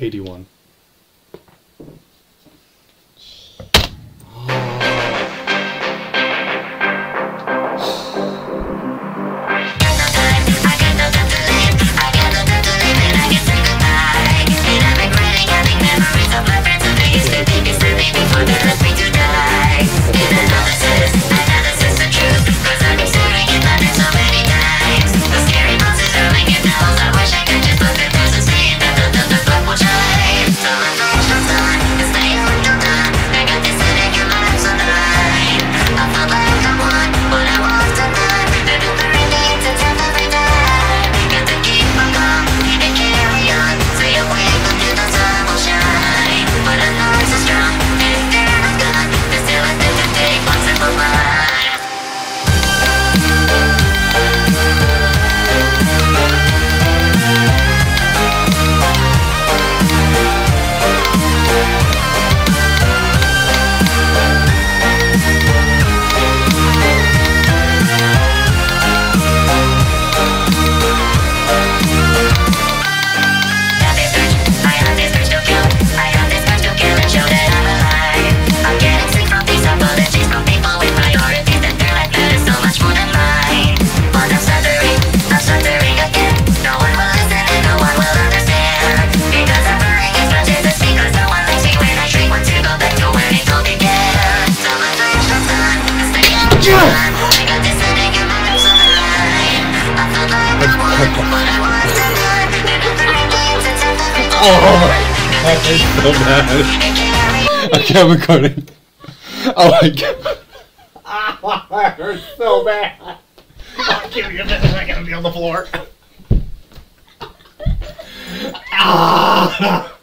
81. That is so bad. Okay, I'm recording. Oh my god. Oh, that hurts so bad. Oh, give me a minute, I gotta be on the floor. Ah!